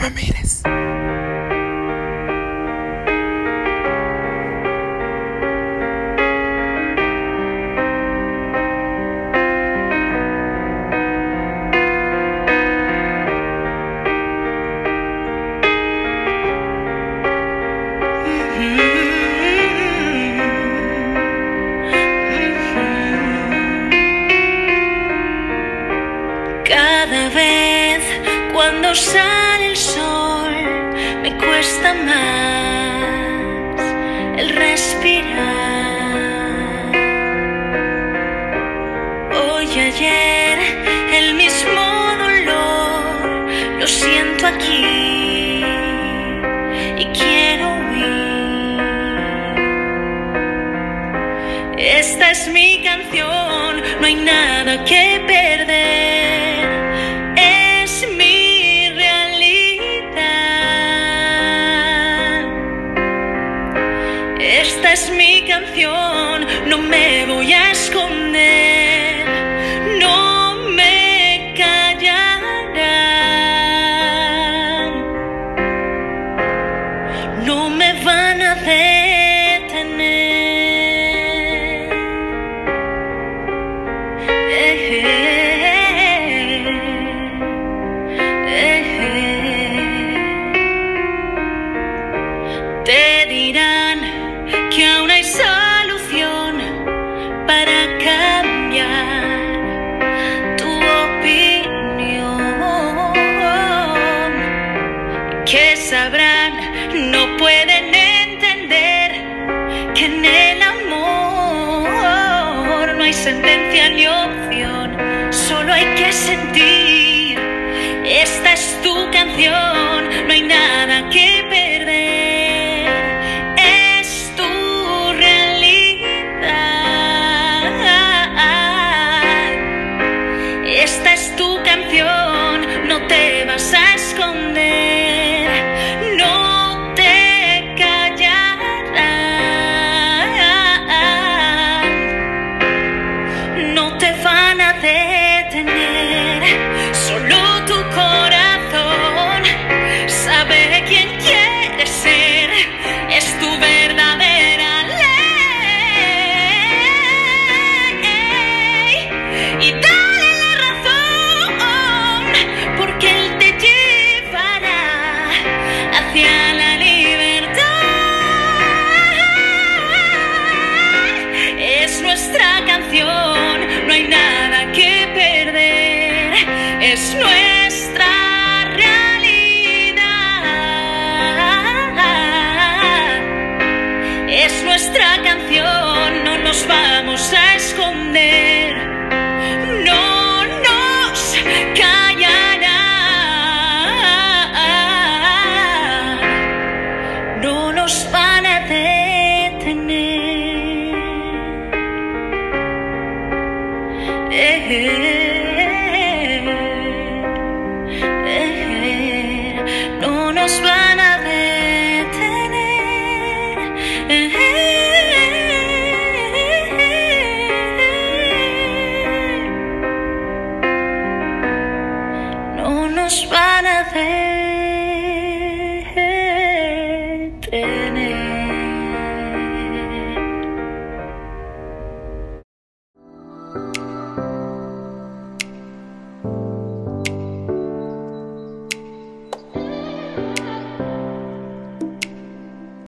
Me mires. Cada vez cuando sale me cuesta más el respirar. Hoy y ayer el mismo dolor lo siento aquí y quiero huir. Esta es mi canción, no hay nada que perder. Te dirán que aún hay solución para cambiar tu opinión. Que sabrán, no pueden entender que en el amor no hay sentencia ni opción, solo hay que sentir. Esta es tu canción, no hay nada que te van Eh, eh. No nos van a detener. Eh, no nos van a detener.